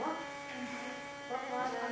What? What?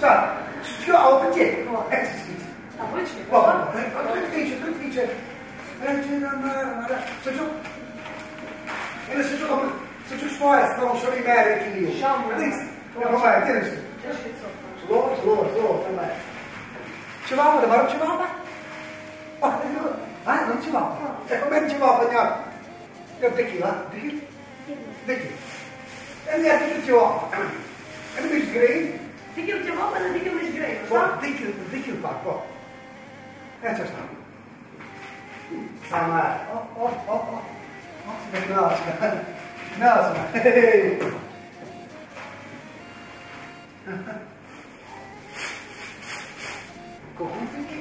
Так, що, а опитіть, як це світ? О, прикричу, прикричу. Сочу, я не сочу, сочу шпаєць, тому що він має які є. Шамбрис. Я помаю, ти не сочу. Зло, зло, зло, помаю. Чувава, давай, чувава. А, non ci va. E come ci va a bagnare? Io di chi va? Di chi? Di chi? E mi ha detto ci va. E mi dice, Dicky-o ceva, până Dicky-o își greu, așa? Bă, Dicky-o, É o fac, bă. Ia-ți așa. Sama aia. O, o, o, o. O, să ne lasă. Ne lasă, mă. Cocum, Dicky?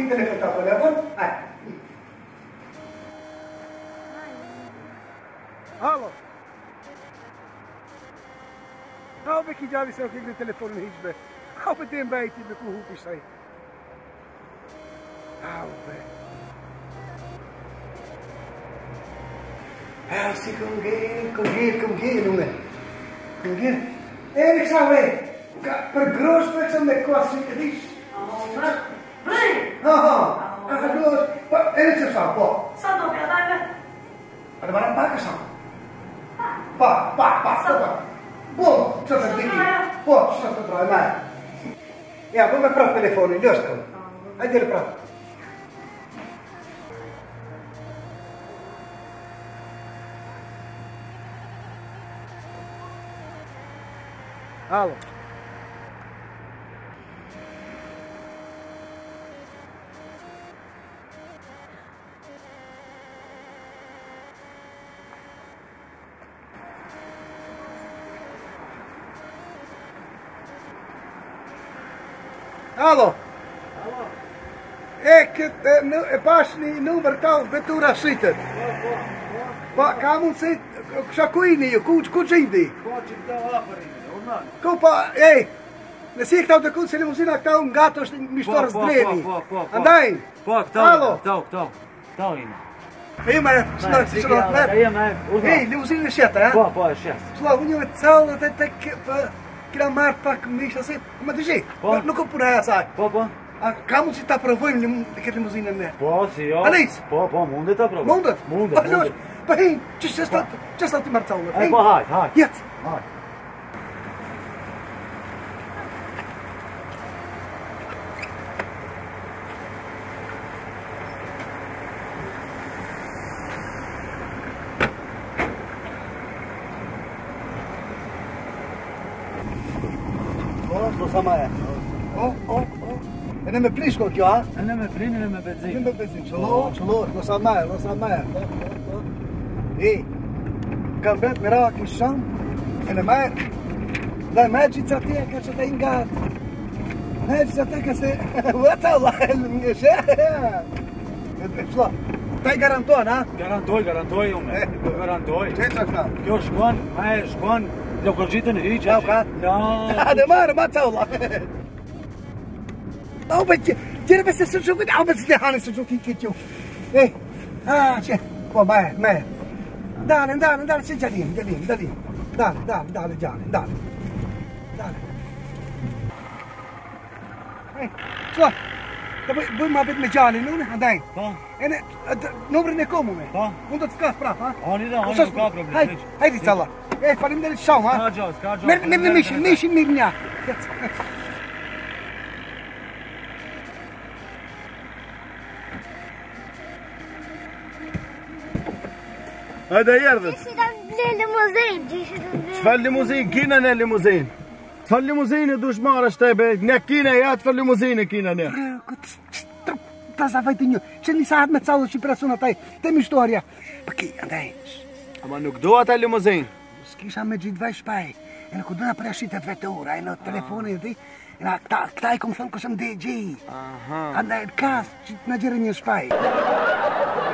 pinte le fetta quella con hai Alo Ha u beki gjavi se u kikri telefonin hiqbe Ha u beti mbejti me ku hup ishtaj Ha u be E o si këm gjerë, këm gjerë, këm gjerë une Këm gjerë E në kësha be Ka për grosh për e qëm me kua si rish Ha Vem! Ha, ha. Eritse saa, po. Sa do pia daga. Ada mana parka sa? Pa, pa, pa, pa. Bo, čo sam ti? Po, što to troje, naj. Ja, bo me prav telefonu, ljoško. Ajde li prav. Алло. Alo. E, këtë, e pash një nëmër ka vetura sitët. Po, po, po. Po, ka mund se, kësha ku i një, ku që gjindi? Po, që këta hapër i një, Ku, po, e, nësi e këta u të kundë se limuzina këta u nga është një mishtorë së dreni. Po, po, po, po, Andaj? Po, këta, këta, këta, këta u i në. E jema e, së nërë, së nërë, së po Po, nërë, po nërë, së po Po, nërë, së nërë, së nërë, së nërë, së nërë, së nërë, chiar fac assim, é não asta e, mă duce, nu não pune aia să Po, po. Cam si ta provoi de câte limuzină pô Po, tá né? si tá eu. Alex. Po, mundo unde ta provoi? Unde? Unde? Păi, ce ce está Ce stat marțaul? Hai, hai, vai vai vai Po sa ma e? O, o, o. E në me plishko kjo, a? E në me plinë, e në me bezinë. E në me bezinë, qëllo, qëllo, në sa ma e, në sa ma e. E, kam bret me rava kënë shumë, e ne ma e, dhe ma e gjithë atë e ka që të ingatë. Ma e gjithë atë e ka se, vëtë Allah, e në një shë, e të shlo. Ta i garantohen, a? Garantoj, garantoj, ume. Garantoj. Qëtë që ka? Kjo shkon, ma e shkon, لو كان جيت انا هيك اوقع لا انا ما رمتها والله او بجي جينا بس السلسوك او بس دي حالي السلسوك كي تشوف ايه اه شيخ والله ما دارن دارن دارن شي جديد جديد جديد دارن دارن دارن جارن دارن دارن ايه شو Bo ima biti međani, ne uneha daj. Pa? Ene, dobro nekomu me. Pa? Onda ti skaš prav, a? Oni da, oni da kao problem. Hajde, hajde, cala. e falim dhe shumë, ha? Ka gjoz, ka gjoz. Mirë në mishin, mishin mirë një. Ajde, i jërdhët. Gjishë të mblë limuzin, gjishë të limuzin, kina në limuzin. Qëfar limuzin e du marë është e bejtë, në kina e atë, qëfar limuzin e kina në. Ta sa fajti një, që një sahat me cao dhe që i presun ataj, Te mishtuar ja. Pëki, andaj. Ama nuk do ata limuzin kisha me gjithë vaj shpaj, e në kudona për ashtë të vetë ura, e në telefonin dhe, e në këta, këta i kom thonë kësëm dhe gjej, uh -huh. a në kasë që të në gjire një shpaj.